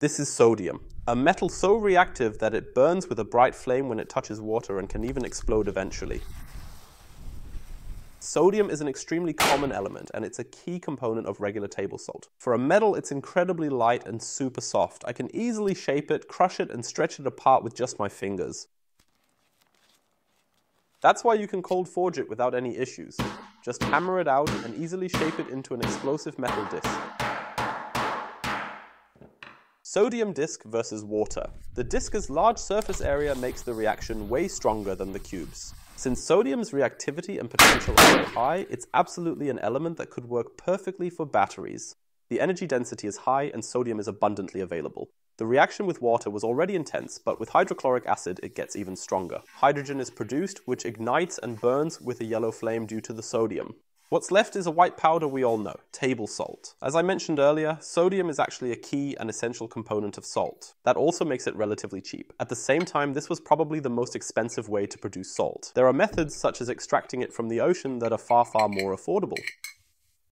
This is sodium, a metal so reactive that it burns with a bright flame when it touches water and can even explode eventually. Sodium is an extremely common element and it's a key component of regular table salt. For a metal, it's incredibly light and super soft. I can easily shape it, crush it, and stretch it apart with just my fingers. That's why you can cold forge it without any issues. Just hammer it out and easily shape it into an explosive metal disc. Sodium disc versus water. The disc's large surface area makes the reaction way stronger than the cubes. Since sodium's reactivity and potential are high, it's absolutely an element that could work perfectly for batteries. The energy density is high and sodium is abundantly available. The reaction with water was already intense, but with hydrochloric acid it gets even stronger. Hydrogen is produced, which ignites and burns with a yellow flame due to the sodium. What's left is a white powder we all know, table salt. As I mentioned earlier, sodium is actually a key and essential component of salt. That also makes it relatively cheap. At the same time, this was probably the most expensive way to produce salt. There are methods such as extracting it from the ocean that are far, far more affordable.